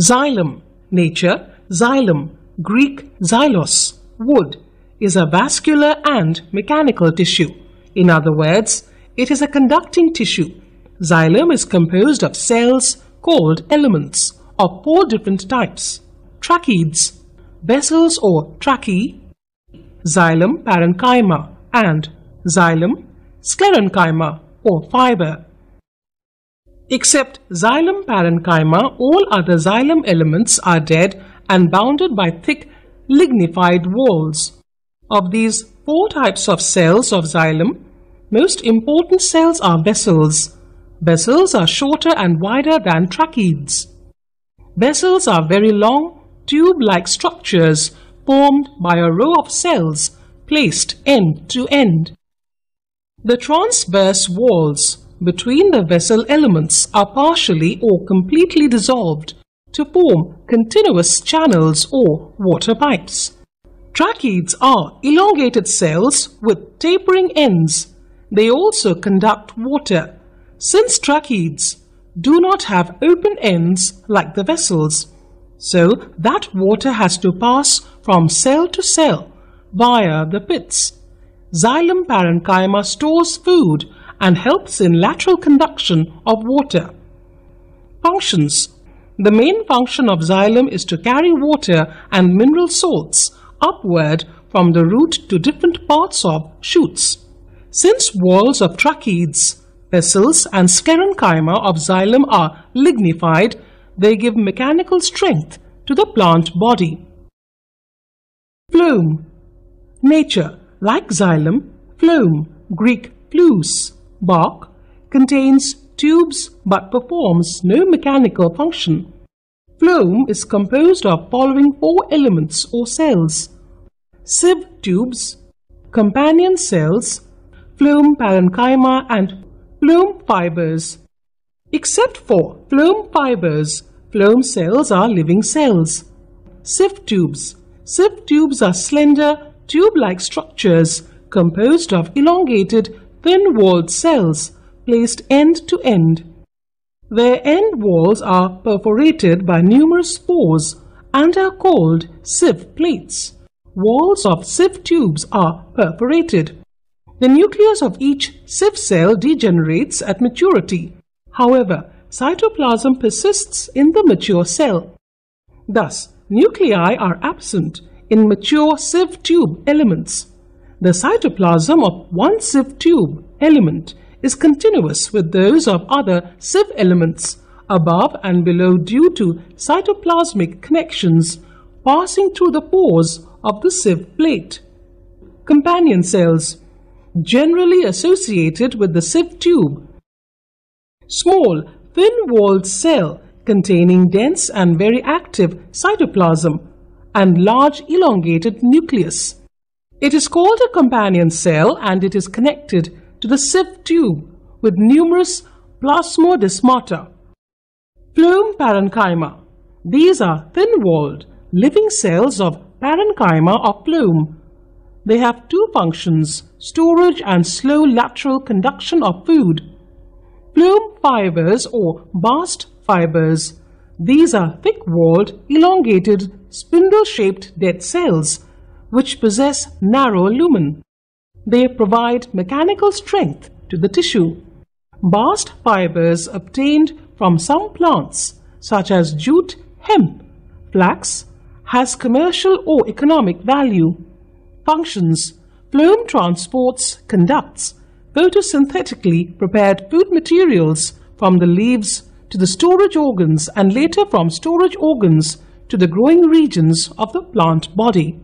Xylem, nature, xylem, Greek xylos, wood, is a vascular and mechanical tissue. In other words, it is a conducting tissue. Xylem is composed of cells called elements of four different types. Tracheids, vessels or tracheae, xylem parenchyma and xylem sclerenchyma or fiber. Except xylem parenchyma, all other xylem elements are dead and bounded by thick lignified walls. Of these four types of cells of xylem, most important cells are vessels. Vessels are shorter and wider than tracheids. Vessels are very long, tube-like structures formed by a row of cells placed end to end. The transverse walls between the vessel elements are partially or completely dissolved to form continuous channels or water pipes. Tracheids are elongated cells with tapering ends. They also conduct water. Since tracheids do not have open ends like the vessels, so that water has to pass from cell to cell via the pits. Xylem parenchyma stores food and helps in lateral conduction of water. Functions The main function of xylem is to carry water and mineral salts upward from the root to different parts of shoots. Since walls of tracheids, vessels and sclerenchyma of xylem are lignified, they give mechanical strength to the plant body. Phloem Nature like xylem, phloem, Greek phloos, bark, contains tubes but performs no mechanical function. Phloem is composed of following four elements or cells. Sieve tubes, companion cells, phloem parenchyma and phloem fibers. Except for phloem fibers, phloem cells are living cells. Sieve tubes. Sieve tubes are slender tube-like structures composed of elongated, thin-walled cells placed end to end. Their end walls are perforated by numerous pores and are called sieve plates. Walls of sieve tubes are perforated. The nucleus of each sieve cell degenerates at maturity. However, cytoplasm persists in the mature cell. Thus, nuclei are absent in mature sieve tube elements. The cytoplasm of one sieve tube element is continuous with those of other sieve elements above and below due to cytoplasmic connections passing through the pores of the sieve plate. Companion cells generally associated with the sieve tube. Small, thin-walled cell containing dense and very active cytoplasm and large elongated nucleus. It is called a companion cell and it is connected to the sieve tube with numerous plasmodesmata. Phloem parenchyma. These are thin-walled, living cells of parenchyma or phloem. They have two functions, storage and slow lateral conduction of food. Phloem fibers or bast fibers these are thick-walled, elongated, spindle-shaped dead cells, which possess narrow lumen. They provide mechanical strength to the tissue. Bast fibers obtained from some plants, such as jute, hemp, flax, has commercial or economic value. Functions Phloem transports, conducts, photosynthetically prepared food materials from the leaves to the storage organs and later from storage organs to the growing regions of the plant body.